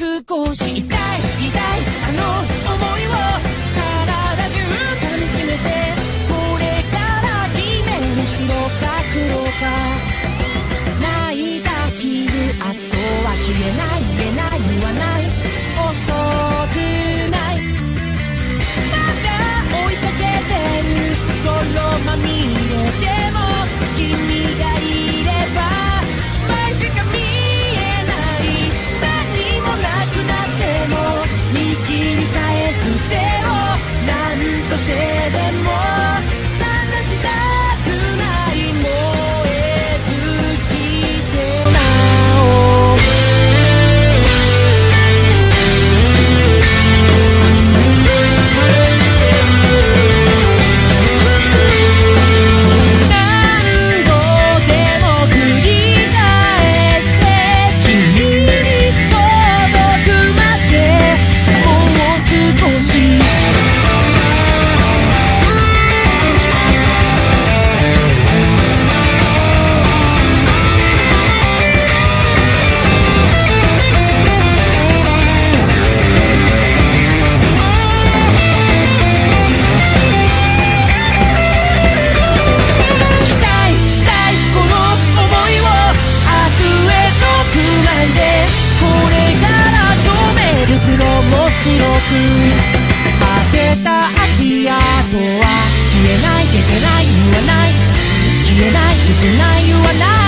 少し痛い痛いあの白く果てた足跡は消えない消せない言わない消えない消せない言わない。